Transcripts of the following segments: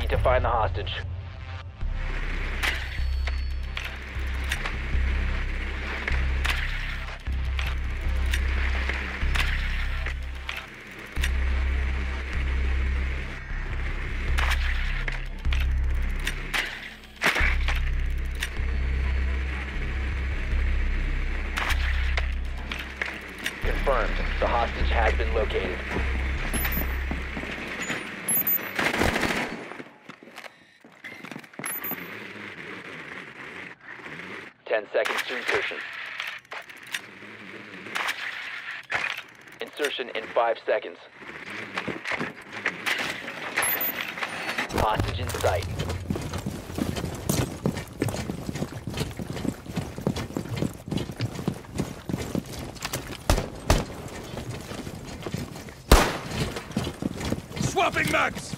need to find the hostage. Confirmed. The hostage has been located. Ten seconds to insertion. Insertion in five seconds. Hostage in sight. Swapping mags!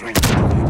Target